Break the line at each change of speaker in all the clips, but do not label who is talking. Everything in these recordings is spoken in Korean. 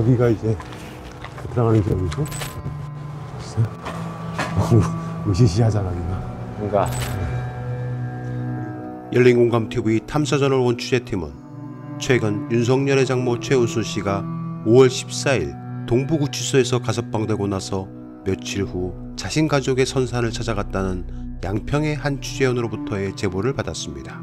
여기가 이제 들어가는 길이고. 으시시하잖아 여기가
뭔가.
열린공감TV 탐사전을 온 취재팀은 최근 윤석열의 장모 최우순 씨가 5월 14일 동부구치소에서 가석방되고 나서 며칠 후 자신 가족의 선산을 찾아갔다는 양평의 한 취재원으로부터의 제보를 받았습니다.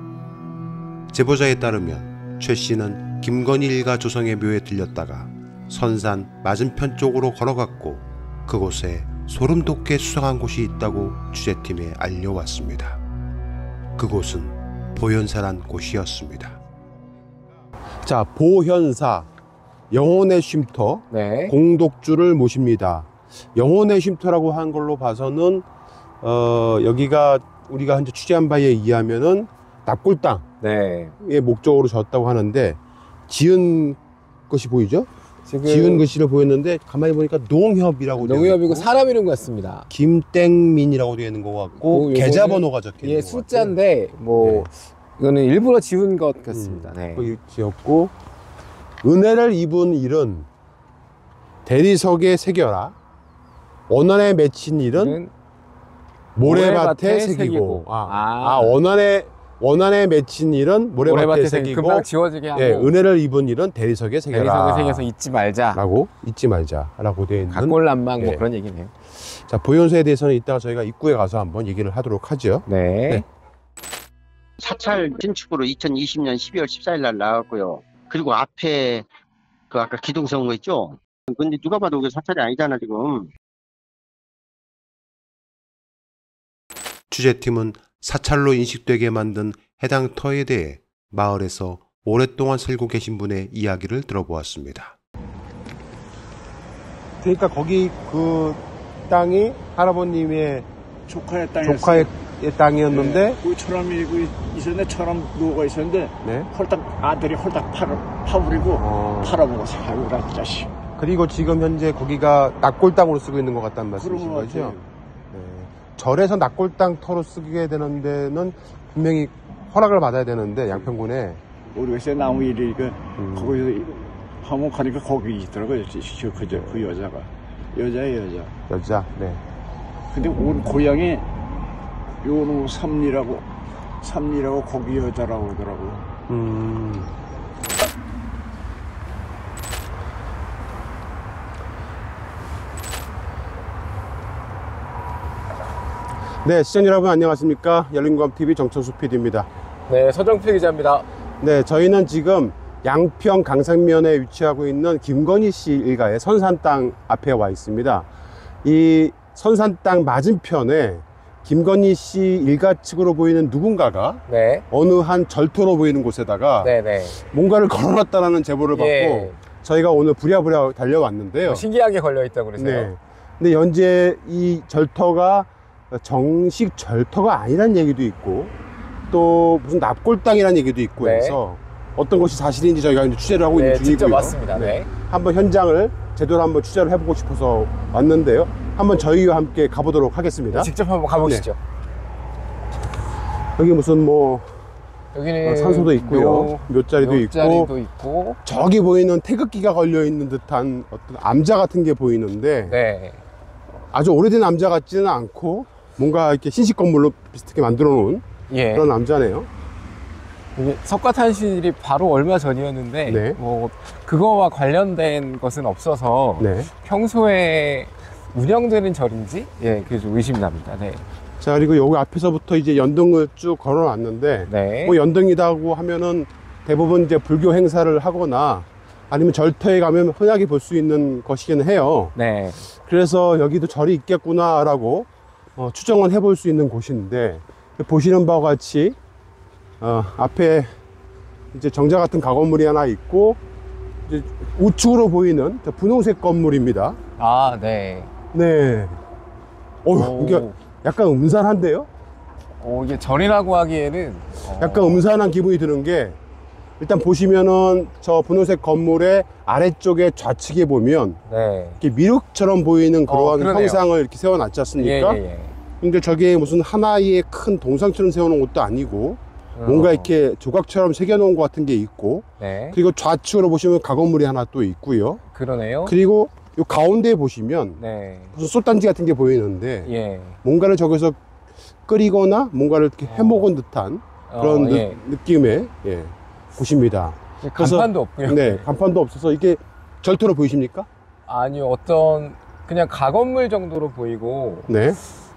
제보자에 따르면 최 씨는 김건희 일가 조성의 묘에 들렸다가 선산 맞은편 쪽으로 걸어갔고 그곳에 소름 돋게 수상한 곳이 있다고 취재팀에 알려왔습니다. 그곳은 보현사란 곳이었습니다.
자 보현사 영혼의 쉼터
네.
공독주를 모십니다. 영혼의 쉼터라고 한 걸로 봐서는 어, 여기가 우리가 현재 취재한 바에 의하면은 납골당의
네.
목적으로 졌다고 하는데 지은 것이 보이죠?
지금
지은 글씨를 보였는데 가만히 보니까 농협이라고 되어
농협이고
있고
사람 이름 같습니다.
김땡민이라고 되어 있는 것 같고
그
계좌번호가 적혀 있는
예,
것.
숫자인데 뭐
네.
이거는 일부러 지운 것 같습니다. 네.
거기 지었고 은혜를 입은 일은 대리석에 새겨라 원한에 맺힌 일은 모래밭에
모래밭에
새기고,
새기고.
아,
아.
아, 원한에 원한에 맺힌 일은 모래밭에,
모래밭에
새기고
금방 지워지게 하고
예, 은혜를 입은 일은 대리석에 새겨라
대리석을 새겨서 잊지 말자.
라고 잊지 말자 라고 되어 있는
각골난방 뭐
예.
그런 얘기네요.
자 보현소에 대해서는 이따가 저희가 입구에 가서 한번 얘기를 하도록 하죠
네.
네.
사찰 신축으로 2020년 12월 14일 날 나왔고요. 그리고 앞에 그 아까 기둥성 거 있죠? 근데 누가 봐도 그게 사찰이 아니잖아 지금.
취재팀은 사찰로 인식되게 만든 해당 터에 대해 마을에서 오랫동안 살고 계신 분의 이야기를 들어보았습니다.
그러니까 거기 그 땅이 할아버님의
조카의 땅이었어요.
조카의 땅이었는데
그 처럼이 그 있었는데 처럼 누워가 있었는데
네.
홀딱 아들이 홀딱 팔아 파버리고
어,
팔아먹어 살고라 자식.
그리고 지금 현재 거기가 낙골 땅으로 쓰고 있는 것 같다는 말씀이신 거죠? 절에서 낙골땅 터로 쓰게 되는 데는 분명히 허락을 받아야 되는데 양평군에
우리 회사 나무 일이 그
음.
거기서 한번 가니까 거기 있더라고요. 저, 그저 그 여자가 여자예 여자.
여자 네.
근데 온 고향이 요놈 삼리라고 삼리라고 거기 여자라고 하더라고.
음. 네, 시청자 여러분 안녕하십니까? 열린광TV 정천수 PD입니다.
네, 서정필 기자입니다.
네, 저희는 지금 양평 강상면에 위치하고 있는 김건희 씨 일가의 선산 땅 앞에 와 있습니다. 이 선산 땅 맞은편에 김건희 씨 일가 측으로 보이는 누군가가
네.
어느 한 절토로 보이는 곳에다가
네, 네.
뭔가를 걸어놨다라는 제보를 받고
예.
저희가 오늘 부랴부랴 달려왔는데요.
신기하게 걸려 있다고 그러세요.
네. 근데 현재 이 절터가 정식 절터가 아니란 얘기도 있고 또 무슨 납골당이라는 얘기도 있고
네.
해서 어떤 것이 사실인지 저희가 이제 취재를 하고
네,
있는 중이고요.
직접 왔습니다. 네.
한번 현장을 제대로 한번 취재를 해보고 싶어서 왔는데요. 한번 저희와 함께 가보도록 하겠습니다.
직접 한번 가보시죠.
여기 무슨 뭐
여기는
어, 산소도 있고요.
묘-
묘자리도 있고
있고.
저기 보이는 태극기가 걸려 있는 듯한 어떤 암자 같은 게 보이는데
네.
아주 오래된 암자 같지는 않고 뭔가 이렇게 신식 건물로 비슷하게 만들어 놓은
예.
그런 암자네요.
이게 석가탄신일이 바로 얼마 전이었는데
네.
뭐 그거와 관련된 것은 없어서
네.
평소에 운영되는 절인지 예, 그게 좀 의심납니다. 네.
자 그리고 여기 앞에서부터 이제 연등을 쭉 걸어 놨는데
네.
뭐 연등이다고 하면은 대부분 이제 불교 행사를 하거나 아니면 절터에 가면 흔하게 볼 수 있는 것이긴 해요.
네.
그래서 여기도 절이 있겠구나라고 어, 추정은 해볼 수 있는 곳인데 보시는 바와 같이 어, 앞에 이제 정자 같은 가건물이 하나 있고 이제 우측으로 보이는 저 분홍색 건물입니다.
아, 네.
네. 어,
오.
이게 약간 음산한데요?
어, 이게 절이라고 하기에는 어,
약간 음산한 기분이 드는 게 일단 보시면은 저 분홍색 건물의 아래쪽에 좌측에 보면
네.
이렇게 미륵처럼 보이는
어,
그러한
그러네요.
형상을 이렇게 세워놨지
예,
않습니까?
예, 예.
근데 저게 무슨 하나의 큰 동상처럼 세워놓은 것도 아니고 뭔가
어.
이렇게 조각처럼 새겨놓은 것 같은 게 있고
네.
그리고 좌측으로 보시면 가건물이 하나 또 있고요.
그러네요.
그리고 요 가운데에 보시면
네.
무슨 쏠단지 같은 게 보이는데
예.
뭔가를 저기서 끓이거나 뭔가를 이렇게 해먹은 듯한 그런
어,
느,
예.
느낌의 예, 곳입니다. 그래서-
간판도 없고요.
네, 간판도 없어서 이게 절토로 보이십니까?
아니요, 어떤 그냥 가건물 정도로 보이고
네.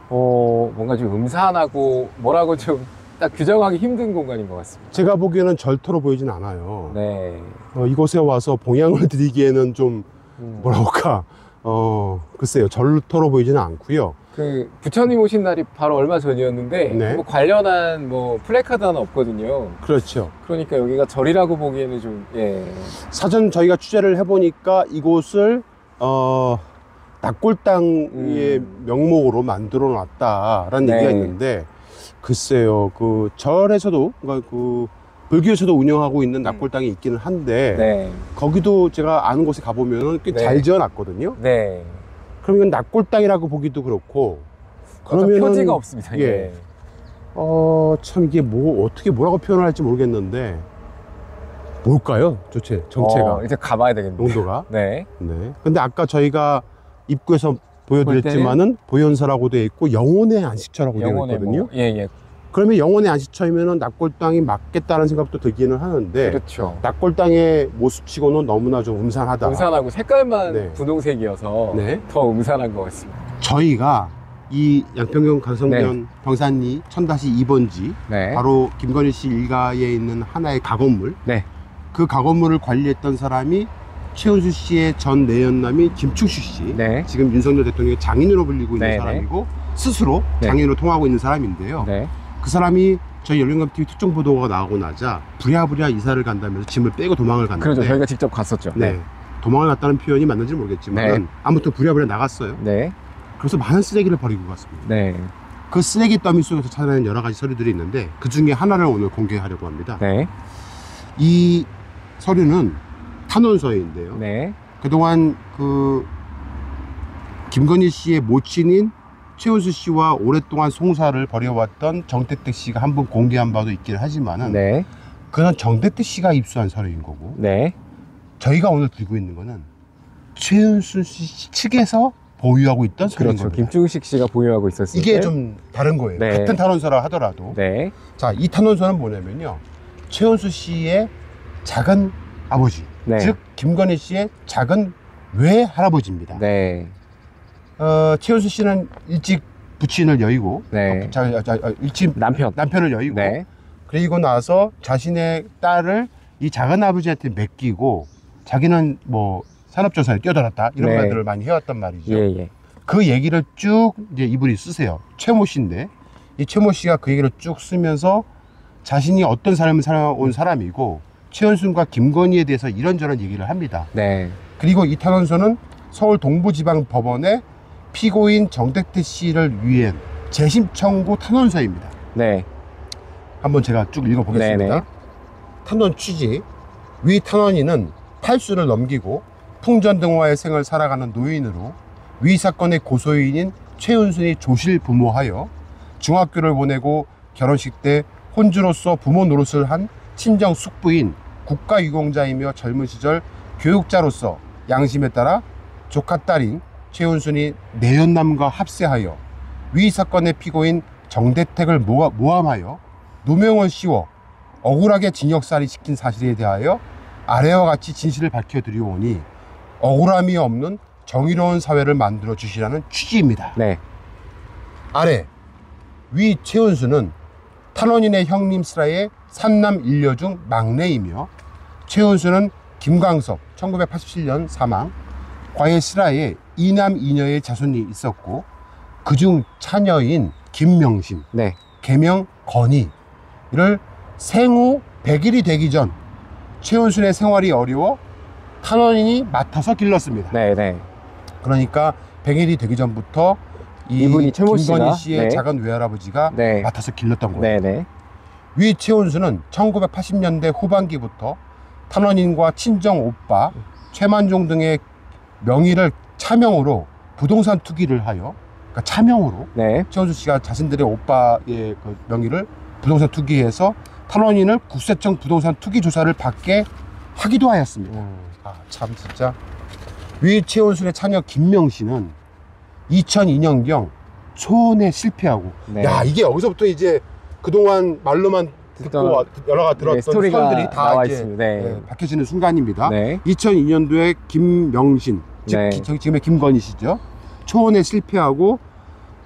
어, 뭔가 좀 음산하고 뭐라고 좀 딱 규정하기 힘든 공간인 것 같습니다.
제가 보기에는 절터로 보이진 않아요.
네.
어, 이곳에 와서 봉양을 드리기에는 좀
음.
뭐라 할까? 어, 글쎄요. 절터로 보이지는 않고요.
그 부처님 오신 날이 바로 얼마 전이었는데
네.
뭐 관련한 뭐 플래카드 하나 없거든요.
그렇죠.
그러니까 여기가 절이라고 보기에는 좀 예.
사전 저희가 취재를 해보니까 이곳을 어, 낙골당의
음.
명목으로 만들어 놨다라는
네.
얘기가 있는데 글쎄요 그 절에서도 그러니까 그 불교에서도 운영하고 있는 낙골당이 있기는 한데
음. 네.
거기도 제가 아는 곳에 가보면 꽤
네.
잘 지어놨거든요.
네.
그러면 이건 낙골당이라고 보기도 그렇고
어떤
그러면은
표지가 없습니다.
예.
예.
어, 참 이게 뭐 어떻게 뭐라고 표현을 할지 모르겠는데 뭘까요? 도대체 정체가
어, 이제 가봐야 되겠네요.
용도가
네.
네. 근데 아까 저희가 입구에서 보여드렸지만은 보현서라고 되어 있고 영혼의 안식처라고 되어 있거든요.
뭐, 예, 예.
그러면 영혼의 안식처이면은 낙골당이 맞겠다는 생각도 들기는 하는데
그렇죠.
낙골당의 모습치고는 너무나 좀 음산하다.
음산하고 색깔만
네.
분홍색이어서
네.
더 음산한 것 같습니다.
저희가 이 양평경 강성면 병산리 1000-2번지
네.
바로 김건희 씨 일가에 있는 하나의 가건물
네.
그 가건물을 관리했던 사람이 최은수 씨의 전 내연남이 김충식 씨
네.
지금 윤석열 대통령의 장인으로 불리고 있는
네,
사람이고 스스로
네.
장인으로 통하고 있는 사람인데요
네.
그 사람이 저희 열린감 TV 특종 보도가 나오고 나자 부랴부랴 이사를 간다면서 짐을 빼고 도망을 갔는데
그렇죠. 저희가 직접 갔었죠.
네. 도망을 갔다는 표현이 맞는지 모르겠지만
네.
아무튼 부랴부랴 나갔어요
네.
그래서 많은 쓰레기를 버리고 갔습니다
네.
그 쓰레기 더미 속에서 찾아낸 여러 가지 서류들이 있는데 그 중에 하나를 오늘 공개하려고 합니다.
네.
이 서류는 탄원서인데요.
네.
그동안 그 김건희 씨의 모친인 최은수 씨와 오랫동안 송사를 벌여왔던 정태택 씨가 한 번 공개한 바도 있긴 하지만은
네.
그건 정태택 씨가 입수한 서류인 거고
네.
저희가 오늘 들고 있는 거는 최은수 씨 측에서 보유하고 있던 서류인
그렇죠.
겁니다.
김충식 씨가 보유하고 있었을
이게
때.
좀 다른 거예요.
네.
같은 탄원서라 하더라도
네.
자, 이 탄원서는 뭐냐면요. 최은수 씨의 작은 아버지,
네.
즉 김건희 씨의 작은 외 할아버지입니다.
네.
어, 최은수 씨는 일찍 부친을 여의고,
네.
어, 자, 자, 어, 일찍
남편.
남편을 여의고,
네.
그리고 나서 자신의 딸을 이 작은 아버지한테 맡기고, 자기는 뭐 산업조사에 뛰어들었다 이런
네.
말들을 많이 해왔단 말이죠.
예, 예.
그 얘기를 쭉 이제 이분이 쓰세요. 최모 씨인데 이 최모 씨가 그 얘기를 쭉 쓰면서 자신이 어떤 삶을 살아온 사람이고 최은순과 김건희에 대해서 이런저런 얘기를 합니다.
네.
그리고 이 탄원서는 서울 동부지방법원에 피고인 정택태 씨를 위한 재심 청구 탄원서입니다.
네.
한번 제가 쭉 읽어보겠습니다.
네네.
탄원 취지. 위 탄원인은 팔수를 넘기고 풍전등화의 생을 살아가는 노인으로 위 사건의 고소인인 최은순이 조실 부모하여 중학교를 보내고 결혼식 때 혼주로서 부모 노릇을 한 친정 숙부인 국가유공자이며 젊은 시절 교육자로서 양심에 따라 조카 딸인 최은순이 내연남과 합세하여 위 사건의 피고인 정대택을 모아- 모함하여 누명을 씌워 억울하게 징역살이 시킨 사실에 대하여 아래와 같이 진실을 밝혀드리오니 억울함이 없는 정의로운 사회를 만들어 주시라는 취지입니다.
네.
아래 위 최은수는 탄원인의 형님 슬하의 삼남 일녀 중 막내이며 최은수는 김광석 1987년 사망 과의 슬하에 이남 이녀의 자손이 있었고 그중 차녀인 김명심
네.
개명 건의를 생후 100일이 되기 전 최은순의 생활이 어려워 탄원인이 맡아서 길렀습니다.
네, 네.
그러니까 100일이 되기 전부터 이
이분이 최모 씨가,
김건희 씨의
네.
작은 외할아버지가
네.
맡아서 길렀던 거예요.
네, 네.
위 최은수는 1980년대 후반기부터 탄원인과 친정 오빠 최만종 등의 명의를 차명으로 부동산 투기를 하여 그러니까 차명으로
네.
최원수 씨가 자신들의 오빠의 그 명의를 부동산 투기해서 탄원인을 국세청 부동산 투기 조사를 받게 하기도 하였습니다.
음.
아, 참 진짜 위 최원순의 차녀 김명 씨는 2002년경 초혼에 실패하고
네.
야 이게 여기서부터 이제 그동안 말로만 듣고 여러 가지 들었던
네, 스토리가
사람들이 다
있습니다. 네.
예, 밝혀지는 순간입니다.
네.
2002년도에 김명신 즉
네.
기- 지금의 김건희씨죠. 초혼에 실패하고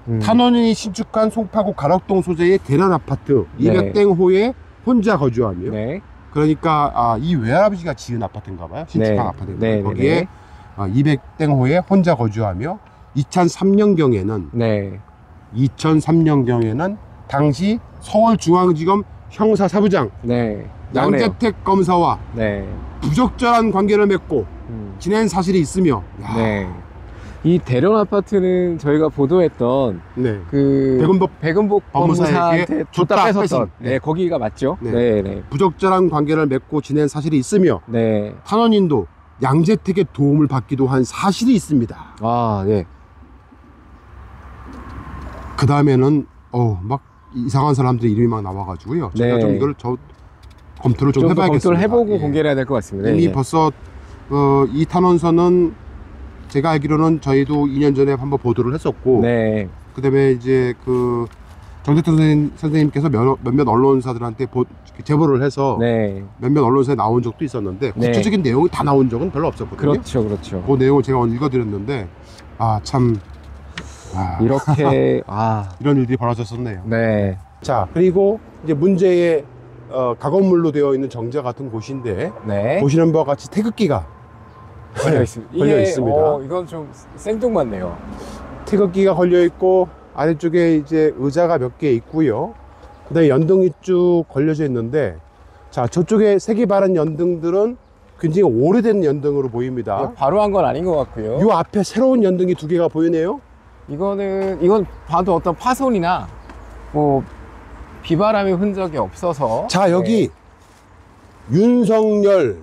음.
탄원인이 신축한 송파구 가락동 소재의 대란 아파트
네.
200땡호에 혼자 거주하며
네.
그러니까 아, 이 외할아버지가 지은 아파트인가 봐요. 신축한
네.
아파트인가
네, 네,
거기에
네.
아, 200땡호에 혼자 거주하며 2003년경에는
네.
2003년경에는 당시 서울중앙지검 형사 사부장
네. 나오네요.
양재택 검사와
네.
부적절한 관계를 맺고
음.
지낸 사실이 있으며 야,
네. 이 대련 아파트는 저희가 보도했던
네.
그
백은복
백은복
법무사에게
법무사한테 줬다
줬다
뺏었던
뺏은.
네.
네.
거기가 맞죠?
네.
네, 네.
부적절한 관계를 맺고 지낸 사실이 있으며
네.
탄원인도 양재택의 도움을 받기도 한 사실이 있습니다.
아, 네.
그 다음에는 어막 이상한 사람들 이름이 막 나와가지고요. 제가
네.
좀 이걸 저 검토를 좀,
좀더
해봐야겠습니다.
검토를 해보고
예.
공개를 해야 될 것 같습니다.
이미
네.
벌써 어, 이 탄원서는 제가 알기로는 저희도 2년 전에 한번 보도를 했었고
네.
그다음에 이제 그 정대태 선생님, 선생님 께서 몇, 몇몇 언론사들한테 보, 제보를 해서
네.
몇몇 언론사에 나온 적도 있었는데
네.
구체적인 내용이 다 나온 적은 별로 없었거든요.
그렇죠. 그렇죠.
그 내용을 제가 오늘 읽어드렸는데 아 참 아,
이렇게 아,
이런 일들이 벌어졌었네요.
네.
자 그리고 이제 문제의 어, 각업물로 되어 있는 정자 같은 곳인데
네.
보시는 바와 같이 태극기가
걸려 있습니다.
걸려
이게,
있습니다.
어, 이건 좀 생뚱맞네요.
태극기가 걸려 있고 아래쪽에 이제 의자가 몇 개 있고요. 그다음에 연등이 쭉 걸려져 있는데 자 저쪽에 색이 바른 연등들은 굉장히 오래된 연등으로 보입니다.
이거 바로 한 건 아닌 것 같고요.
요 앞에 새로운 연등이 두 개가 보이네요.
이거는 이건 봐도 어떤 파손이나 뭐 비바람의 흔적이 없어서
자 여기
네.
윤석열,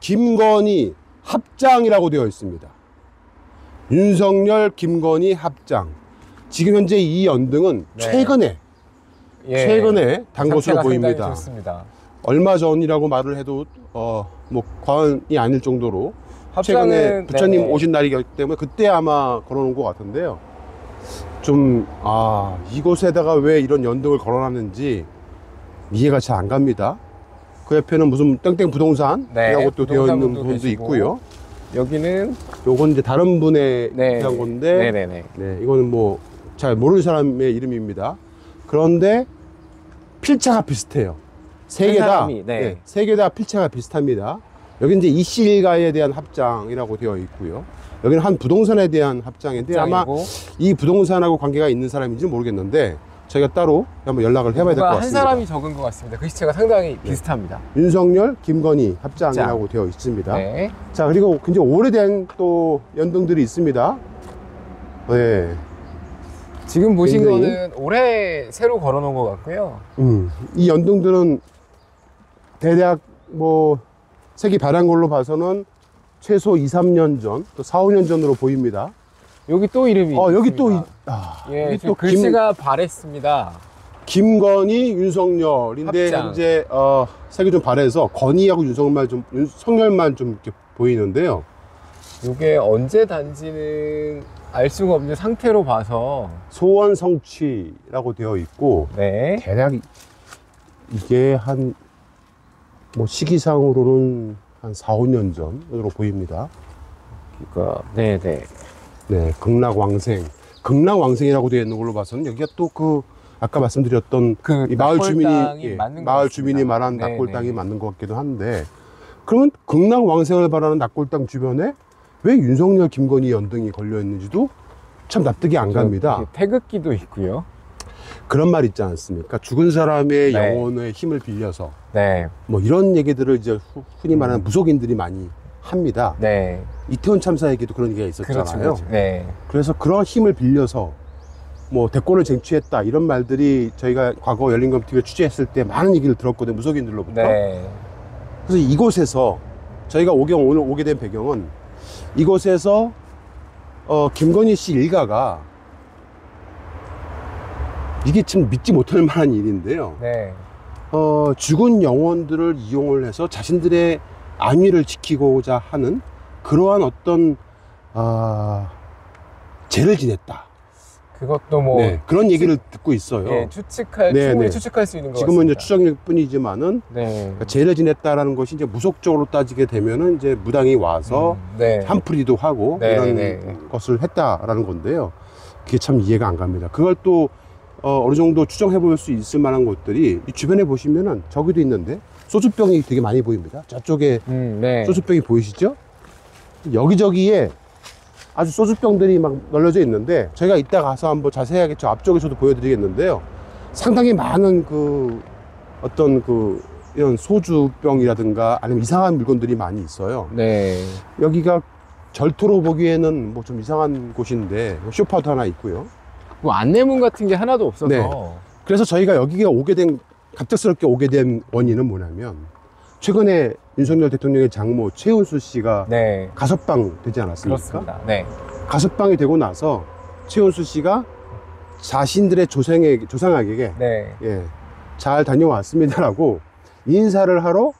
김건희 합장이라고 되어 있습니다. 윤석열, 김건희 합장. 지금 현재 이 연등은
네.
최근에
예.
최근에 단 것으로 보입니다.
좋습니다.
얼마 전이라고 말을 해도 어 뭐 과언이 아닐 정도로 최근에 부처님
네네.
오신 날이기 때문에 그때 아마 걸어놓은 것 같은데요. 좀 아 이곳에다가 왜 이런 연등을 걸어놨는지 이해가 잘 안 갑니다. 그 옆에는 무슨 땡땡 부동산이라고
네,
또 되어 있는
부분도 계시고.
있고요.
여기는
요건 이제 다른 분의
네.
대한 건데
네네네.
네, 이거는 뭐 잘 모르는 사람의 이름입니다. 그런데 필자가 비슷해요. 세
한
개 다,
사람이, 네.
네, 세 개 다 필자가 비슷합니다. 여기 이제 이씨 일가에 대한 합장이라고 되어 있고요. 여기는 한 부동산에 대한 합장인데 아마
합장이고
이 부동산하고 관계가 있는 사람인지 모르겠는데 저희가 따로 한번 연락을 해봐야 될 것
누가 한
같습니다.
사람이 적은 것 같습니다. 글씨체가 상당히 비슷합니다.
윤석열, 김건희 합장이라고 되어 있습니다.
네.
자 그리고 굉장히 오래된 또 연등들이 있습니다. 네.
지금 보신
굉장히-
거는 올해 새로 걸어놓은 것 같고요.
음, 이 연등들은 대략 뭐 색이 바란 걸로 봐서는 최소 2, 3년 전, 또 4, 5년 전으로 보입니다.
여기 또 이름이
어, 여기 또, 이-
있습니다.
아,
예,
여기 또 김,
글씨가 바랬습니다.
김건희, 윤석열인데
합장.
현재 어, 색이 좀 바래서 건희하고 윤석열만 좀, 윤석열만 좀 이렇게 보이는데요.
이게 언제 단지는 알 수가 없는 상태로 봐서
소원 성취라고 되어 있고
네.
대략 이- 이게 한 뭐 시기상으로는 한 4, 5년 전으로 보입니다.
그러니까 네네.
네, 극락왕생. 극락왕생이라고 되어 있는 걸로 봐서는 여기가 또 그 아까 말씀드렸던 그이 마을 주민이 예, 마을. 주민이 말한
네,
낙골당이
네.
맞는 것 같기도 한데 그러면 극락왕생을 바라는 낙골당 주변에 왜 윤석열, 김건희 연등이 걸려 있는지도 참 납득이 안 갑니다.
태극기도 있고요.
그런 말 있지 않습니까? 죽은 사람의
네.
영혼의 힘을 빌려서
네.
뭐 이런 얘기들을 이제 후- 흔히 말하는 무속인들이 많이 합니다.
네.
이태원 참사 얘기도 그런 얘기가 있었잖아요.
그렇죠. 그렇죠. 네.
그래서 그런 힘을 빌려서 뭐 대권을 쟁취했다 이런 말들이 저희가 과거 열린검 TV를 취재했을 때 많은 얘기를 들었거든요 무속인들로부터
네.
그래서 이곳에서 저희가 오경 오늘 오게 된 배경은 이곳에서 어, 김건희 씨 일가가 이게 참 믿지 못할 만한 일인데요
네.
어, 죽은 영혼들을 이용을 해서 자신들의 안위를 지키고자 하는 그러한 어떤 아, 죄를 지냈다.
그것도 뭐
네, 그런 얘기를 듣고 있어요.
예, 추측할
네,
충분히
네.
추측할 수 있는 것
지금은 이제
같습니다.
추정일 뿐이지만은
네.
그러니까 죄를 지냈다라는 것이 이제 무속적으로 따지게 되면은 이제 무당이 와서
음, 네.
한풀이도 하고
네,
이런
네, 네.
것을 했다라는 건데요. 그게 참 이해가 안 갑니다. 그걸 또 어, 느 정도 추정해 볼 수 있을 만한 것들이 이 주변에 보시면은 저기도 있는데 소주병이 되게 많이 보입니다. 저쪽에
음, 네.
소주병이 보이시죠? 여기저기에 아주 소주병들이 막 널려져 있는데 저희가 이따 가서 한번 자세하게 저 앞쪽에서도 보여드리겠는데요. 상당히 많은 그 어떤 그 이런 소주병이라든가 아니면 이상한 물건들이 많이 있어요.
네.
여기가 절토로 보기에는 뭐 좀 이상한 곳인데 뭐 쇼파도 하나 있고요.
뭐 안내문 같은 게 하나도 없어서
네. 그래서 저희가 여기가 오게 된 갑작스럽게 오게 된 원인은 뭐냐면 최근에 윤석열 대통령의 장모 최은수 씨가
네.
가석방 되지 않았습니까?
그렇습니다. 네.
가석방이 되고 나서 최은수 씨가 자신들의 조상에게, 조상에게
네.
예, 잘 다녀왔습니다라고 인사를 하러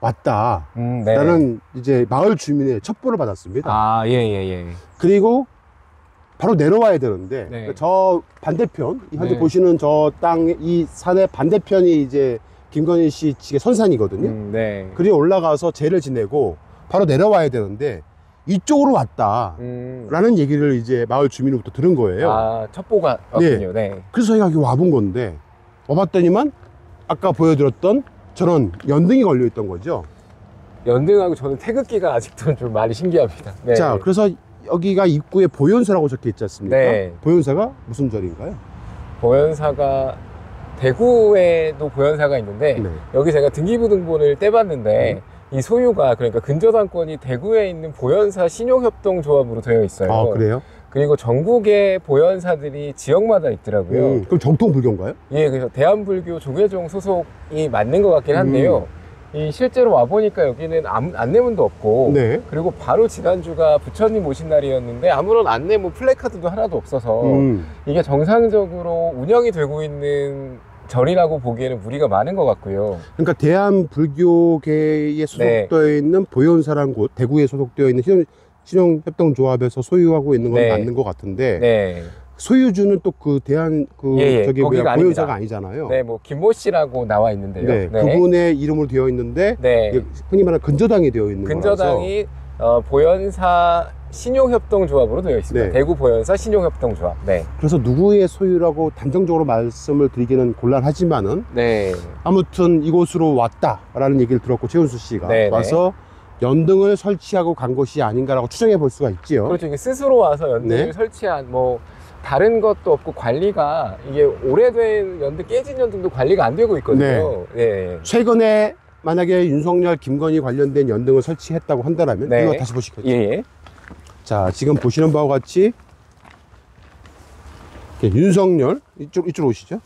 왔다.
음, 네.
라는 이제 마을 주민의 첩보를 받았습니다.
아, 예, 예, 예.
그리고 바로 내려와야 되는데
네.
그저 반대편 이 현재
네.
보시는 저 땅 이 산의 반대편이 이제 김건희 씨 측의 선산이거든요.
음, 네.
그리 올라가서 죄를 지내고 바로 내려와야 되는데 이쪽으로 왔다.
음.
라는 얘기를 이제 마을 주민으로부터 들은 거예요.
아, 첩보가 왔군요. 네.
그래서 저희가 여기 와본 건데 와봤더니만 아까 보여드렸던 저런 연등이 걸려 있던 거죠.
연등하고 저는 태극기가 아직도 좀 많이 신기합니다. 네.
자, 그래서 여기가 입구에 보현사라고 적혀 있지 않습니까?
네.
보현사가 무슨 절인가요?
보현사가 대구에도 보현사가 있는데
네.
여기 제가 등기부등본을 떼봤는데 이 소유가 그러니까 근저당권이 대구에 있는 보현사 신용협동조합으로 되어 있어요.
아, 그래요?
그리고 전국의 보현사들이 지역마다 있더라고요.
음, 그럼 정통 불교인가요?
예, 그래서 대한불교 조계종 소속이 맞는 것 같긴 한데요.
음.
이 실제로 와 보니까 여기는 안, 안내문도 없고,
네.
그리고 바로 지난주가 부처님 오신 날이었는데 아무런 안내문 플래카드도 하나도 없어서
음,
이게 정상적으로 운영이 되고 있는 절이라고 보기에는 무리가 많은 것 같고요.
그러니까 대한 불교계에 소속되어 있는 보현사라는 곳, 대구에 소속되어 있는 신용, 신용협동조합에서 소유하고 있는 건
네.
맞는 것 같은데
네,
소유주는 또 그 대한 그
예, 예,
저기
거기가
뭐야
아닙니다.
보현사가 아니잖아요.
네, 뭐 김모 씨라고 나와 있는데요.
네, 그분의 이름으로 되어 있는데
네.
이게 흔히 말하는 근저당이 되어 있는
근저당이 어, 보현사 신용협동조합으로 되어 있습니다.
네.
대구 보현사 신용협동조합. 네.
그래서 누구의 소유라고 단정적으로 말씀을 드리기는 곤란하지만은
네.
아무튼 이곳으로 왔다라는 얘기를 들었고 최은수 씨가
네, 네.
와서 연등을 설치하고 간 것이 아닌가라고 추정해 볼 수가 있지요.
그렇죠. 이게 스스로 와서 연등을
네.
설치한 뭐 다른 것도 없고 관리가 이게 오래된 연등 깨진 연등도 관리가 안 되고 있거든요. 네.
최근에 만약에 윤석열, 김건희 관련된 연등을 설치했다고 한다면
네.
이거 다시 보시겠죠.
예. 예.
자, 지금 보시는 바와 같이 윤석열 이쪽 이쪽 오시죠.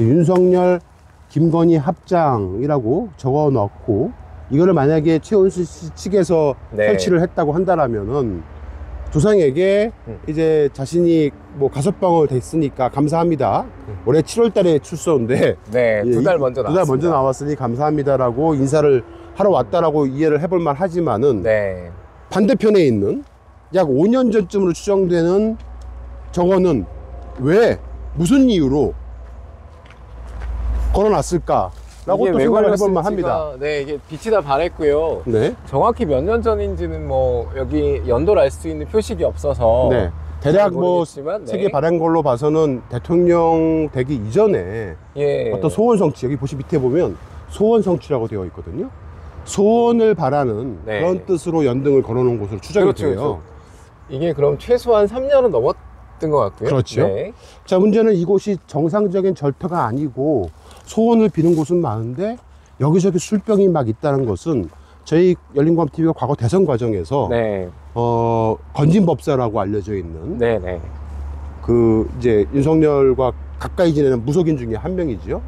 윤석열, 김건희 합장이라고 적어 놓고 이거를 만약에 최은수 씨 측에서
네.
설치를 했다고 한다라면은 조상에게
음.
이제 자신이 뭐 가석방을 됐으니까 감사합니다.
음.
올해 7월달에 출소인데
네. 두달 먼저
예, 두달
나왔습니다.
먼저 나왔으니 감사합니다라고 인사를 하러 왔다라고 이해를 해볼 만 하지만은
네.
반대편에 있는 약 5년 전쯤으로 추정되는 저거는 왜 무슨 이유로 걸어놨을까 라고
또왜
생각을 해볼
걸렸을지가-
만합니다.
네, 이게 빛이 다 반했고요.
네,
정확히 몇 년 전인지는 뭐 여기 연도를 알 수 있는 표식이 없어서
네. 대략 뭐
모르겠지만, 네.
세계 발행 걸로 봐서는 대통령 되기 이전에
예.
어떤 소원 성취 여기 보시 밑에 보면 소원 성취라고 되어 있거든요. 소원을 바라는
네.
그런 뜻으로 연등을 걸어놓은 곳으로 추정이
그렇죠,
돼요.
그렇죠. 이게 그럼 최소한 3년은 넘었던 것 같고요.
그렇죠.
네.
자, 문제는 이곳이 정상적인 절터가 아니고 소원을 비는 곳은 많은데 여기저기 술병이 막 있다는 것은 저희 열린광TV가 과거 대선 과정에서
네.
어, 건진법사라고 알려져 있는
네, 네.
그 이제 윤석열과 가까이 지내는 무속인 중에 한 명이지요.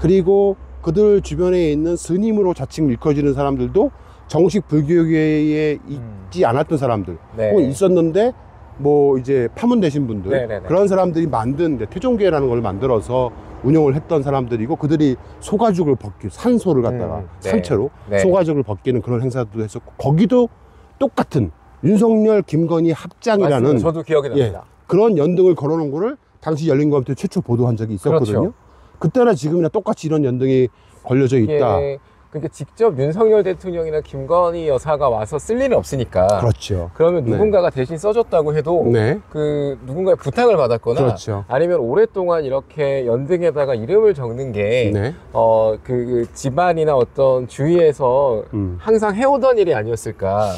그리고 그들 주변에 있는 스님으로 자칭 일컬어지는 사람들도 정식 불교계에 있지 않았던 사람들
네.
혹은 있었는데 뭐 이제 파문되신 분들
네 네 네.
그런 사람들이 만든 이제 태종교회라는 걸 만들어서 운영을 했던 사람들이고 그들이 소가죽을 벗기 산소를 갖다가
음, 네.
산채로
네.
소가죽을 벗기는 그런 행사도 했었고 거기도 똑같은 윤석열 김건희 합장이라는
맞습니다. 저도 기억이 납니다.
그런 연등을 걸어놓은 거를 당시 열린검토 최초 보도한 적이 있었거든요.
그렇죠.
그때나 지금이나 똑같이 이런 연등이 걸려져 있다.
그러니까 직접 윤석열 대통령이나 김건희 여사가 와서 쓸 일은 없으니까.
그렇죠.
그러면
네.
누군가가 대신 써줬다고 해도
네.
그 누군가의 부탁을 받았거나
그렇죠.
아니면 오랫동안 이렇게 연등에다가 이름을 적는 게
네.
어, 그, 그 집안이나 어떤 주위에서
음.
항상 해오던 일이 아니었을까.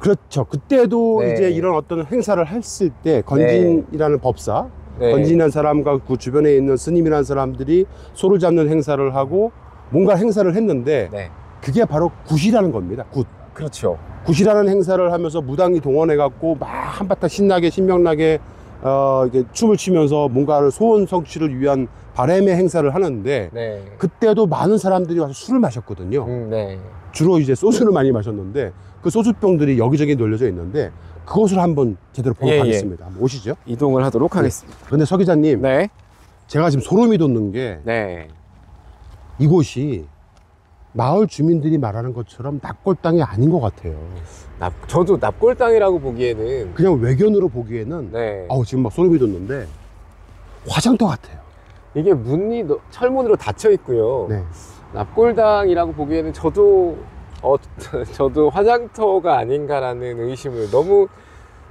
그렇죠. 그때도
네.
이제 이런 어떤 행사를 했을 때 건진이라는 법사,
네.
건진이라는 사람과 그 주변에 있는 스님이라는 사람들이 소를 잡는 행사를 하고 뭔가 행사를 했는데
네.
그게 바로 굿이라는 겁니다. 굿.
그렇죠.
굿이라는 행사를 하면서 무당이 동원해갖고 막 한바탕 신나게 신명나게 어 이게 춤을 추면서 뭔가를 소원 성취를 위한 바램의 행사를 하는데
네.
그때도 많은 사람들이 와서 술을 마셨거든요.
음, 네.
주로 이제 소주를 많이 마셨는데 그 소주병들이 여기저기 널려져 있는데 그것을 한번 제대로 보고
예, 예.
가겠습니다. 한번 오시죠.
이동을 하도록 하겠습니다.
근데 서 기자님,
네.
제가 지금 소름이 돋는 게
네.
이곳이 마을 주민들이 말하는 것처럼 납골 땅이 아닌 것 같아요.
납, 저도 납골 땅이라고 보기에는
그냥 외견으로 보기에는
네.
아우 지금 막 소름이 돋는데 화장터 같아요.
이게 문이 너- 철문으로 닫혀 있고요.
네.
납골당이라고 보기에는 저도 어 저도 화장터가 아닌가라는 의심을 너무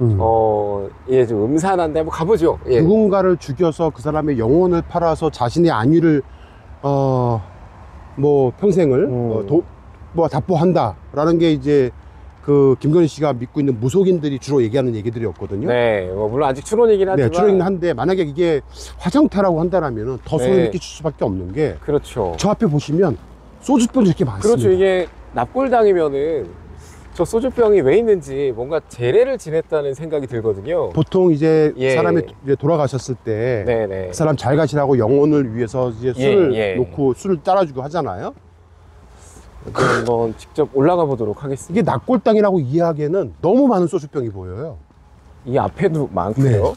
음.
어 예 좀 음산한데 한번 가보죠. 예.
누군가를 죽여서 그 사람의 영혼을 팔아서 자신의 안위를 어 뭐 평생을
음.
어, 도, 뭐 답보한다라는 게 이제 그 김건희 씨가 믿고 있는 무속인들이 주로 얘기하는 얘기들이었거든요.
네, 뭐 물론 아직 추론이긴
네,
하지만
추론이긴 한데 만약에 이게 화장터라고 한다라면 더
네.
소름이 끼칠 수밖에 없는 게저
그렇죠.
앞에 보시면 소주병이 이렇게 많습니다.
그렇죠. 이게 납골당이면은 저 소주병이 왜 있는지 뭔가 재래를 지냈다는 생각이 들거든요.
보통 이제
예.
사람이 이제 돌아가셨을 때
네네.
그 사람 잘 가시라고 영혼을 위해서 이제 술을
예.
놓고 술을 따라주고 하잖아요.
한번 직접 올라가 보도록 하겠습니다.
이게 납골당이라고 이해하기에는 너무 많은 소주병이 보여요.
이 앞에도 많고요.
네.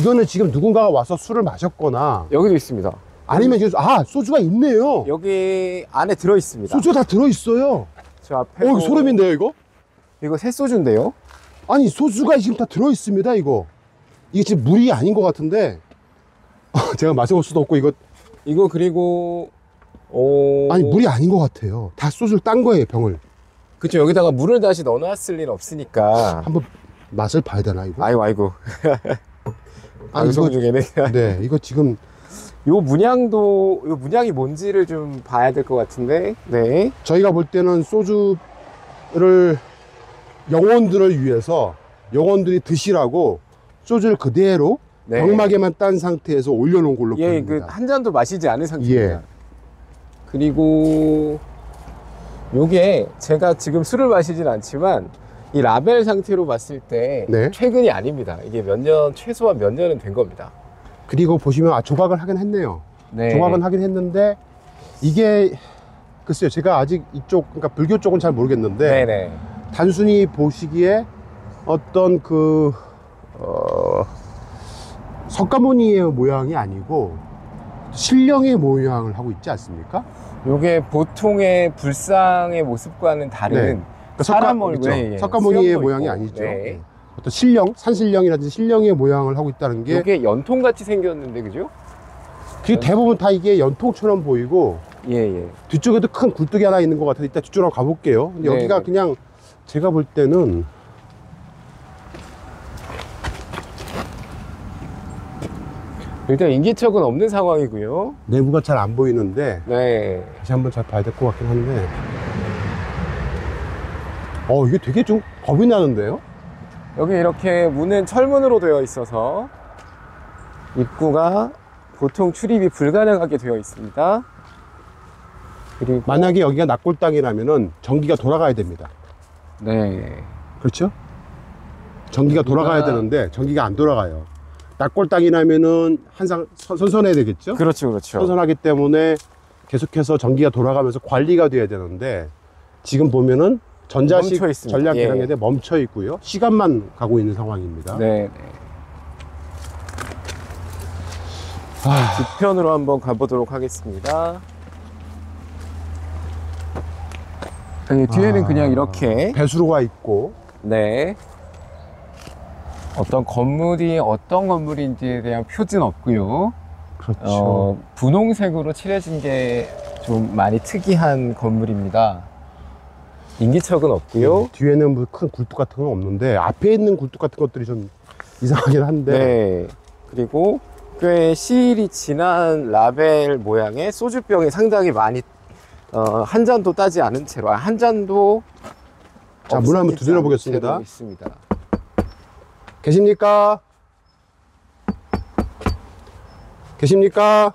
이거는 지금 누군가가 와서 술을 마셨거나
여기도 있습니다.
아니면 이제 아 소주가 있네요.
여기 안에 들어 있습니다.
소주가 다 들어 있어요.
저 앞에
어 이거 소름인데요 이거?
이거 새소주인데요.
아니 소주가 지금 다 들어 있습니다 이거. 이게 지금 물이 아닌 것 같은데 제가 마셔볼 수도 없고 이거
이거 그리고 오
아니 물이 아닌 것 같아요. 다 소주를 딴 거예요 병을.
그쵸 여기다가 물을 다시 넣어놨을 일 없으니까.
한번 맛을 봐야 되나 이거?
아이고 아이고. 방송
이거-
중에는
네 이거 지금
요 문양도 요 문양이 뭔지를 좀 봐야 될 것 같은데. 네.
저희가 볼 때는 소주를 영혼들을 위해서 영혼들이 드시라고 소주를 그대로
네.
병막에만 딴 상태에서 올려놓은 걸로
예,
보입니다.
그 한 잔도 마시지 않은 상태입니다.
예.
그리고 요게 제가 지금 술을 마시진 않지만 이 라벨 상태로 봤을 때
네.
최근이 아닙니다. 이게 몇 년 최소한 몇 년은 된 겁니다.
그리고 보시면 아, 조각을 하긴 했네요.
네.
조각은 하긴 했는데 이게 글쎄요 제가 아직 이쪽 그러니까 불교 쪽은 잘 모르겠는데
네네.
단순히 보시기에 어떤 그 어, 석가모니의 모양이 아니고 신령의 모양을 하고 있지 않습니까?
요게 보통의 불상의 모습과는 다른
네. 그러니까
사람 얼굴,
그렇죠.
예, 예.
석가모니의
수염도
모양이
있고.
아니죠.
네.
예. 어떤 신령, 산신령이라든지 신령의 모양을 하고 있다는 게
요게 연통 같이 생겼는데 그죠?
그게 대부분 다 이게 연통처럼 보이고
예, 예.
뒤쪽에도 큰 굴뚝이 하나 있는 것 같아서 이따 뒤쪽으로 가볼게요.
네.
여기가 그냥 제가 볼 때는
일단 인기척은 없는 상황이고요.
내부가 잘 안 보이는데
네.
다시 한번 잘 봐야 될 것 같긴 한데 어 이게 되게 좀 겁이 나는데요?
여기 이렇게 문은 철문으로 되어 있어서 입구가 보통 출입이 불가능하게 되어 있습니다. 그리고
만약에 여기가 낙골당이라면은 전기가 돌아가야 됩니다.
네.
그렇죠? 전기가
여기가-
돌아가야 되는데 전기가 안 돌아가요. 낙골당이라면은 항상 선- 선선해야 되겠죠?
그렇죠, 그렇죠.
선선하기 때문에 계속해서 전기가 돌아가면서 관리가 돼야 되는데 지금 보면은 전자식
멈춰 있습니다.
전략
예.
계량에 대해 멈춰 있고요. 시간만 가고 있는 상황입니다.
네. 네.
아,
뒤편으로 한번 가보도록 하겠습니다. 네, 뒤에는
아.
그냥 이렇게
배수로가 있고
네 어떤 건물이 어떤 건물인지에 대한 표지는 없고요.
그렇죠.
어, 분홍색으로 칠해진 게 좀 많이 특이한 건물입니다. 인기척은 없고요.
네, 뒤에는 뭐 큰 굴뚝 같은 건 없는데 앞에 있는 굴뚝 같은 것들이 좀 이상하긴 한데
네. 그리고 꽤 시일이 지난 라벨 모양의 소주병이 상당히 많이 어, 한 잔도 따지 않은 채로 아, 한 잔도
자, 문 한번 두드려 보겠습니다.
있습니다.
계십니까? 계십니까?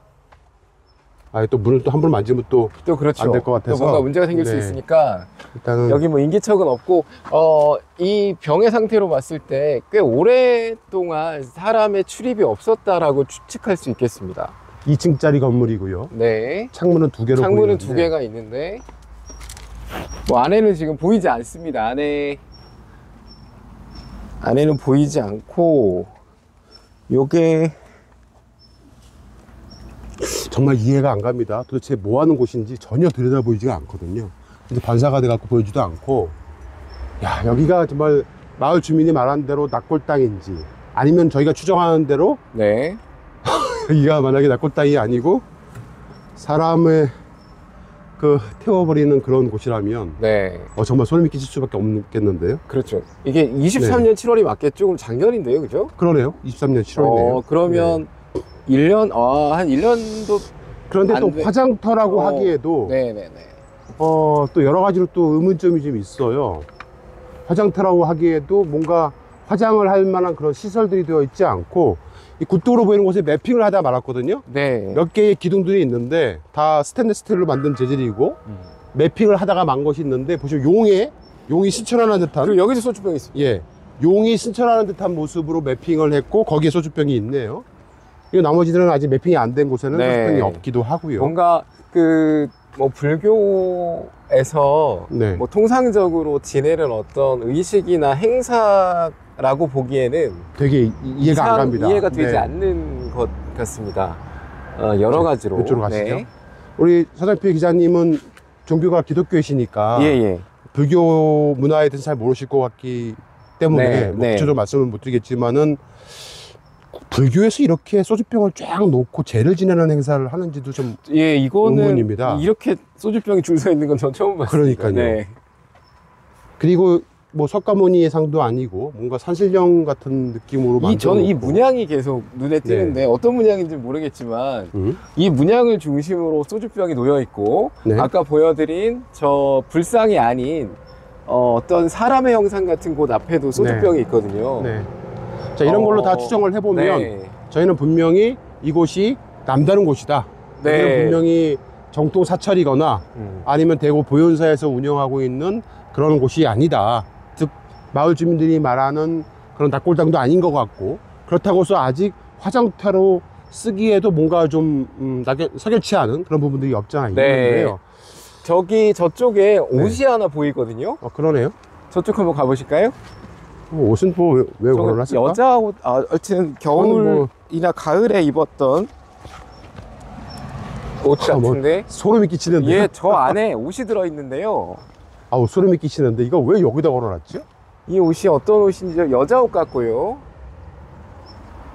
아, 또 문을 또 함부로 만지면 또
또 그렇죠.
안 될 것 같아서.
또 뭔가 문제가 생길 수
네.
있으니까
일단은
여기 뭐 인기척은 없고 어, 이 병의 상태로 봤을 때 꽤 오랫동안 사람의 출입이 없었다라고 추측할 수 있겠습니다.
2층짜리 건물이고요.
네.
창문은 두 개로
창문은
보이는데
두 개가 있는데 뭐 안에는 지금 보이지 않습니다. 안에 안에는 보이지 않고 요게
정말 이해가 안 갑니다. 도대체 뭐 하는 곳인지 전혀 들여다 보이지가 않거든요. 근데 반사가 돼 갖고 보이지도 않고, 야, 여기가 정말 마을 주민이 말한 대로 납골 땅인지, 아니면 저희가 추정하는 대로
네
여기가 만약에 납골 땅이 아니고, 사람을 그 태워버리는 그런 곳이라면,
네.
어, 정말 소름이 끼칠 수밖에 없겠는데요.
그렇죠. 이게 23년 7월이 맞겠죠? 그럼 작년인데요, 그죠?
그러네요. 23년 7월이네요.
어, 그러면 1년, 아, 한 1년도,
그런데
또안 돼.
화장터라고
어,
하기에도,
네네네.
어, 또 여러 가지로 또 의문점이 좀 있어요. 화장터라고 하기에도 뭔가 화장을 할 만한 그런 시설들이 되어 있지 않고, 이 굿터로 보이는 곳에 wrapping을 하다 말았거든요.
네.
몇 개의 기둥들이 있는데, 다 스테인리스 스틸로 만든 재질이고,
음.
wrapping을 하다가 만 것이 있는데, 보시면 용에, 용이 승천하는 듯한,
그리고 여기서 소주병이 있습니다.
예, 용이 승천하는 듯한 모습으로 wrapping을 했고, 거기에 소주병이 있네요. 이 나머지들은 아직 wrapping이 안 된 곳에는
네.
소주병이 없기도 하고요.
뭔가 그, 뭐, 불교에서
네.
뭐 통상적으로 지내는 어떤 의식이나 행사 라고 보기에는
되게 이- 이해가 안 갑니다.
이해가 되지
네.
않는 것 같습니다. 어, 여러 가지로.
이쪽으로 가시죠.
네.
우리 서장필 기자님은 종교가 기독교이시니까
예, 예.
불교 문화에 대해서 잘 모르실 것 같기 때문에
네,
뭐
네.
구체적으로 말씀을 못 드리겠지만은 불교에서 이렇게 소주병을 쫙 놓고 제를 지내는 행사를 하는지도 좀
예, 이거는
의문입니다.
이렇게 소주병이 줄 서 있는 건 전 처음 봤습니다.
그러니까요.
네.
그리고 뭐 석가모니의 상도 아니고 뭔가 산신령 같은 느낌으로
이 저는 이. 문양이 계속 눈에 띄는데 어떤 문양인지 모르겠지만
음?
이 문양을 중심으로 소주병이 놓여 있고
네.
아까 보여드린 저 불상이 아닌 어, 어떤 사람의 형상 같은 곳 앞에도 소주병이 있거든요.
네. 자 이런 걸로
어,
다 추정을 해보면
네.
저희는 분명히 이곳이 남다른 곳이다.
네.
분명히 정통 사찰이거나
음.
아니면 대구 보현사에서 운영하고 있는 그런 곳이 아니다. 즉 마을 주민들이 말하는 그런 닭골당도 아닌 것 같고 그렇다고 해서 아직 화장터로 쓰기에도 뭔가 좀 음, 낙연- 석연치 않은 그런 부분들이 없잖아
네.
있는데요.
저기 저쪽에 옷이 하나 보이거든요.
어, 그러네요.
저쪽 한번 가보실까요?
어, 옷은 또왜 왜 걸어놨을까?
여자 옷, 아, 하여튼
뭐-
겨울이나 가을에 입었던 옷
아, 뭐-
같은데
소름이 끼치는데.
예, 저 안에 옷이 들어있는데요.
아우 소름이 끼치는데 이거 왜 여기다 걸어놨지?
이 옷이 어떤 옷인지 여자 옷 같고요.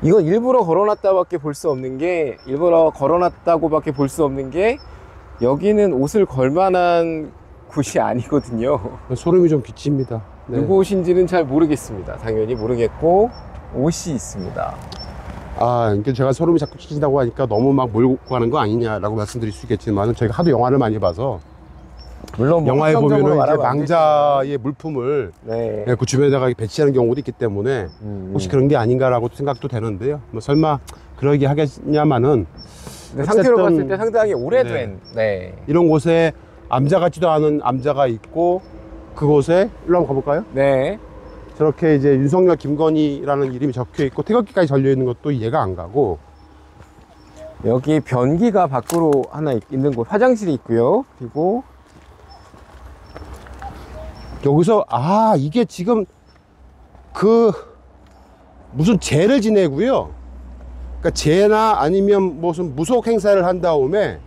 이건 일부러 걸어놨다 밖에 볼 수 없는 게 일부러 걸어놨다고 밖에 볼 수 없는 게 여기는 옷을 걸만한 곳이 아니거든요.
소름이 좀 끼칩니다. 네.
누구 옷인지는 잘 모르겠습니다. 당연히 모르겠고 옷이 있습니다.
아, 이게 제가 소름이 자꾸 끼친다고 하니까 너무 막 몰고 가는 거 아니냐라고 말씀드릴 수 있겠지만 저희가 하도 영화를 많이 봐서
물론 뭐
영화에 보면은 이제 망자의 물품을
네.
예, 그 주변에다가 배치하는 경우도 있기 때문에
음,
혹시 그런 게 아닌가라고 생각도 되는데요. 뭐 설마 그러게 하겠냐마는
상태로 봤을 때 상당히 오래된 네.
이런 곳에 암자 같지도 않은 암자가 있고 그곳에 일로 한번 가볼까요?
네.
저렇게 이제 윤석열 김건희라는 이름이 적혀 있고 태극기까지 절려 있는 것도 이해가 안 가고
여기 변기가 밖으로 하나 있- 있는 곳 화장실이 있고요. 그리고
여기서 아 이게 지금 그 무슨 제를 지내고요 그러니까 재나 아니면 무슨 무속 행사를 한 다음에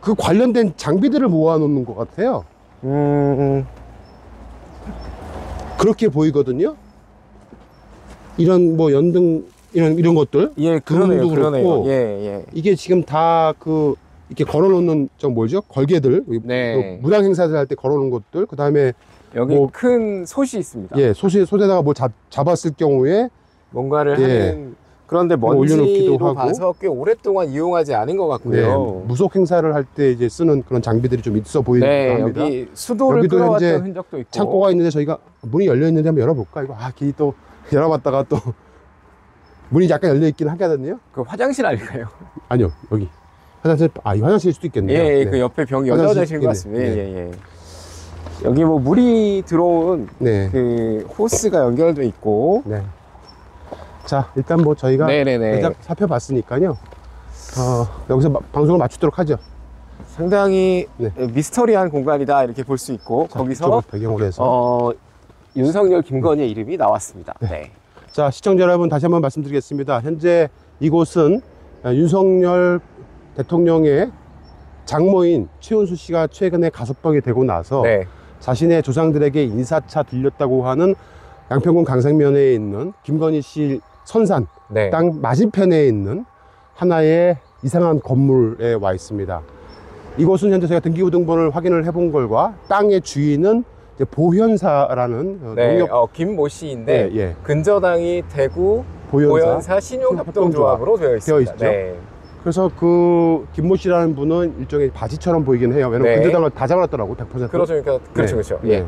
그 관련된 장비들을 모아 놓는 것 같아요.
음,
그렇게 보이거든요. 이런 뭐 연등 이런 이런 것들
예, 그러네요,
그림도
그러네요.
그렇고.
예, 예.
이게 지금 다 그 이렇게 걸어놓는 저 뭐죠 걸개들
네.
그 문양 행사들 할 때 걸어놓은 것들 그 다음에
여기
뭐-
큰 솥이 있습니다.
예 소시 소에다가 뭐 잡, 잡았을 경우에
뭔가를
예.
하는 그런데
뭐
먼지로. 봐서 꽤 오랫동안 이용하지 않은 것
네,
같고요.
무속 행사를 할 때 이제 쓰는 그런 장비들이 좀 있어 보이기도
네,
합니다.
여기 수도를
여기도 현재
흔적도 있고.
창고가 있는데 저희가 문이 열려 있는데 한번 열어볼까 이거 아 괜히 또 열어봤다가 또 문이 약간 열려 있긴 하거든요.
그 화장실 아닐까요?
아니요 여기 화장실 아 이 화장실일 수도
예,
있겠네요.
예,
네.
그 옆에 병이 여자
화장실
화장실인 것 같습니다. 예, 예, 예. 여기 뭐 물이 들어온
네.
그 호스가 연결돼 있고.
네. 자 일단 뭐 저희가
네네네.
대략 살펴봤으니까요. 어, 여기서 마- 방송을 마치도록 하죠.
상당히
네.
미스터리한 공간이다 이렇게 볼 수 있고
자,
거기서
배경으로 해서
어, 윤석열, 김건희의 이름이 나왔습니다. 네.
자, 시청자 여러분 다시 한번 말씀드리겠습니다. 현재 이곳은 아, 윤석열 대통령의 장모인 최은수 씨가 최근에 가석방이 되고 나서
네.
자신의 조상들에게 인사차 들렸다고 하는 양평군 강상면에 있는 김건희 씨 선산
네.
땅 맞은편에 있는 하나의 이상한 건물에 와 있습니다. 이곳은 현재 제가 등기부등본을 확인을 해본 걸과 땅의 주인은 보현사라는 어,
네.
농협
어, 김모 씨인데
예, 예.
근저당이 대구
보현사.
보현사 신용협동조합으로 되어 있습니다.
있죠.
네.
그래서 그 김모 씨라는 분은 일종의 바지처럼 보이긴 해요. 왜냐면
네.
근저당을 다 잡아놨더라고 100%.
그렇죠. 그러니까 그렇죠.
네.
그렇죠.
네.
예.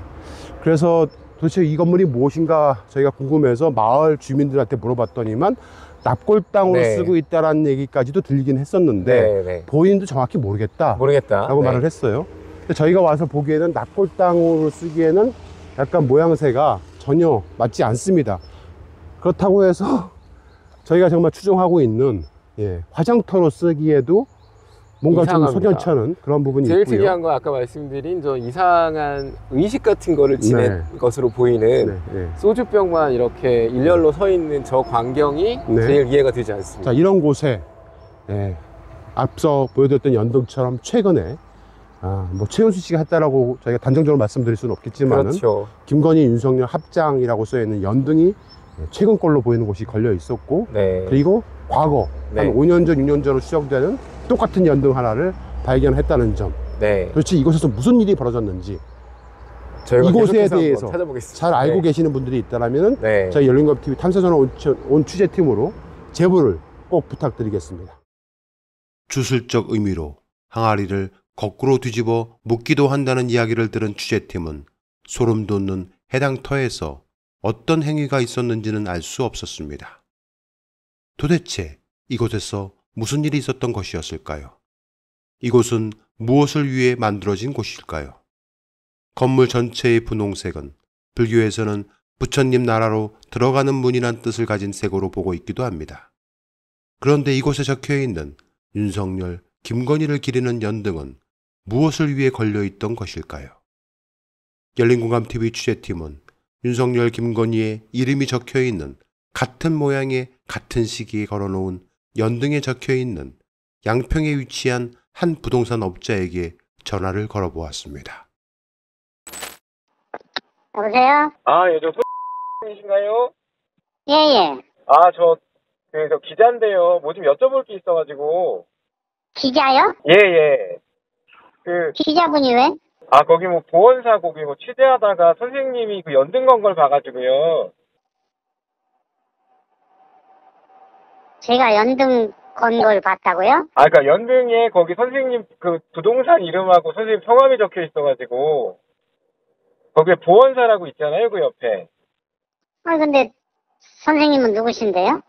그래서 도대체 이 건물이 무엇인가 저희가 궁금해서 마을 주민들한테 물어봤더니만 납골 땅으로
네.
쓰고 있다라는 얘기까지도 들리긴 했었는데
네, 네.
본인도 정확히 모르겠다.
모르겠다.
라고
네.
말을 했어요. 근데 저희가 와서 보기에는 납골 땅으로 쓰기에는 약간 모양새가 전혀 맞지 않습니다. 그렇다고 해서 저희가 정말 추정하고 있는 예, 화장터로 쓰기에도 뭔가
이상합니다.
좀 석연찮은 그런 부분이
제일
있고요.
특이한 건 아까 말씀드린 저 이상한 의식 같은 거를 지낸 것으로 보이는
네, 네.
소주병만 이렇게 일렬로 서 있는 저 광경이
네.
제일 이해가 되지 않습니다.
자 이런 곳에 예, 앞서 보여드렸던 연등처럼 최근에 아, 뭐 최은수 씨가 했다라고 저희가 단정적으로 말씀드릴 수는 없겠지만은
그렇죠.
김건희 윤석열 합장이라고 써 있는 연등이 최근 걸로 보이는 곳이 걸려 있었고
네.
그리고 과거
네.
한 5년 전, 6년 전으로 추정되는 똑같은 연등 하나를 발견했다는 점.
네.
도대체 이곳에서 무슨 일이 벌어졌는지 이곳에 대해서
찾아보겠습니다.
잘 알고
네.
계시는 분들이 있다면
네.
저희 열린검 TV 탐사전화 온, 온 취재팀으로 제보를 꼭 부탁드리겠습니다.
주술적 의미로 항아리를 거꾸로 뒤집어 묶기도 한다는 이야기를 들은 취재팀은 소름 돋는 해당 터에서 어떤 행위가 있었는지는 알 수 없었습니다. 도대체 이곳에서 무슨 일이 있었던 것이었을까요? 이곳은 무엇을 위해 만들어진 곳일까요? 건물 전체의 분홍색은 불교에서는 부처님 나라로 들어가는 문이란 뜻을 가진 색으로 보고 있기도 합니다. 그런데 이곳에 적혀 있는 윤석열, 김건희를 기리는 연등은 무엇을 위해 걸려 있던 것일까요? 열린공감TV 취재팀은 윤석열, 김건희의 이름이 적혀 있는 같은 모양의 같은 시기에 걸어놓은 연등에 적혀 있는 양평에 위치한 한 부동산 업자에게 전화를 걸어보았습니다.
여보세요?
아, 예, 저 이신가요?
예, 예.
아, 저, 그, 저 기자인데요. 뭐 좀 여쭤볼 게 있어가지고.
기자요?
예, 예. 그,
기자분이 왜?
아, 거기 뭐 보건사 거기 뭐 취재하다가 선생님이 그 연등 건 걸 봐가지고요.
제가 연등 건 걸 봤다고요?
아, 그니까 연등에 거기 선생님 그 부동산 이름하고 선생님 성함이 적혀 있어가지고. 거기에 보건사라고 있잖아요, 그 옆에.
아, 근데 선생님은 누구신데요?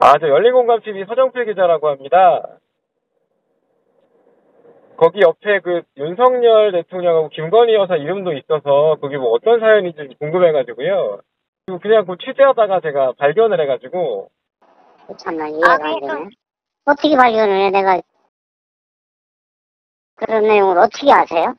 아, 저 열린공감TV 서정필 기자라고 합니다. 거기 옆에 그 윤석열 대통령하고 김건희 여사 이름도 있어서 거기 뭐 어떤 사연인지 궁금해가지고요. 그리고 그냥 그 취재하다가 제가 발견을 해가지고
참나 이해가 안 되네. 어떻게 발견을 해? 내가 그런 내용을 어떻게 아세요?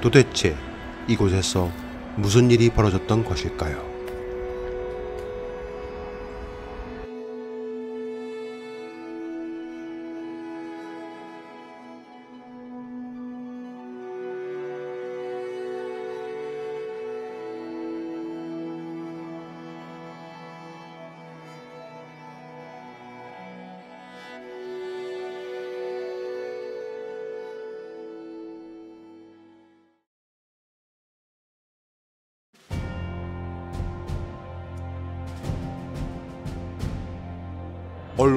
도대체 이곳에서 무슨 일이 벌어졌던 것일까요?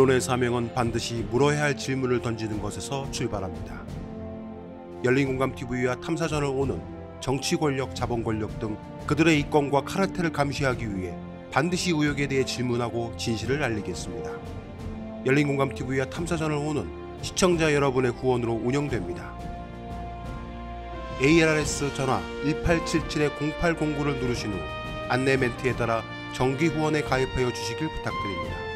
언론의 사명은 반드시 물어야 할 질문을 던지는 것에서 출발합니다. 열린공감TV와 탐사전을 오는 정치 권력, 자본 권력 등 그들의 이권과 카르텔을 감시하기 위해 반드시 의혹에 대해 질문하고 진실을 알리겠습니다. 열린공감TV와 탐사전을 오는 시청자 여러분의 후원으로 운영됩니다. ARS 전화 1877-0809를 누르신 후 안내 멘트에 따라 정기 후원에 가입하여 주시길 부탁드립니다.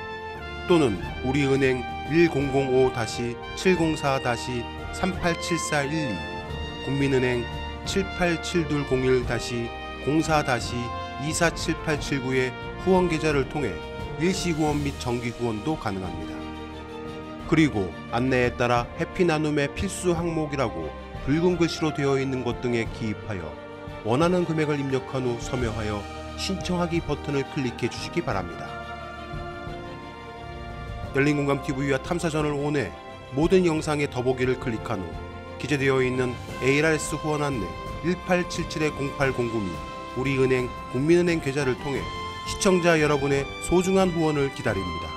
또는 우리은행 1045-704-387412 국민은행 787201-04-247879의 후원 계좌를 통해 일시 후원 및 정기 후원도 가능합니다. 그리고 안내에 따라 해피 나눔의 필수 항목이라고 붉은 글씨로 되어 있는 것 등에 기입하여 원하는 금액을 입력한 후 서명하여 신청하기 버튼을 클릭해 주시기 바랍니다. 열린공감TV와 탐사전을 온해 모든 영상의 더보기를 클릭한 후 기재되어 있는 ARS 후원 안내 1877-0809및 우리은행 국민은행 계좌를 통해 시청자 여러분의 소중한 후원을 기다립니다.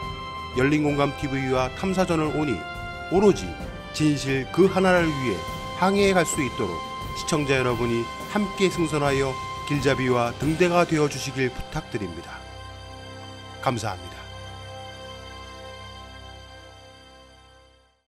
열린공감TV와 탐사전을 오니 오로지 진실 그 하나를 위해 항해해 갈 수 있도록 시청자 여러분이 함께 승선하여 길잡이와 등대가 되어 주시길 부탁드립니다. 감사합니다.